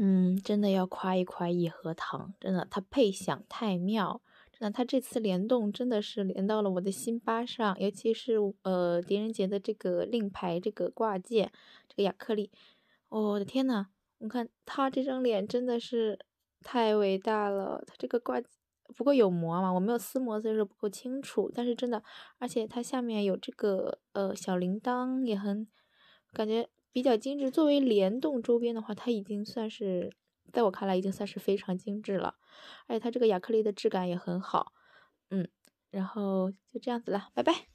嗯，真的要夸一夸益禾堂，真的，它配享太妙，真的，它这次联动真的是连到了我的心巴上，尤其是呃狄仁杰的这个令牌这个挂件，这个亚克力，我的天呐，我看他这张脸真的是太伟大了，他这个挂不过有膜嘛，我没有撕膜，所以说不够清楚，但是真的，而且它下面有这个呃小铃铛，也很感觉。比较精致，作为联动周边的话，它已经算是，在我看来已经算是非常精致了，而且它这个亚克力的质感也很好，嗯，然后就这样子了，拜拜。